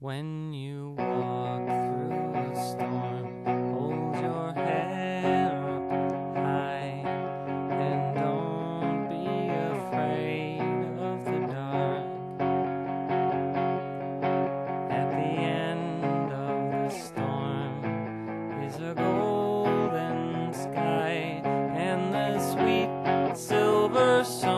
When you walk through a storm, hold your head up high and don't be afraid of the dark. At the end of the storm is a golden sky and the sweet silver sun.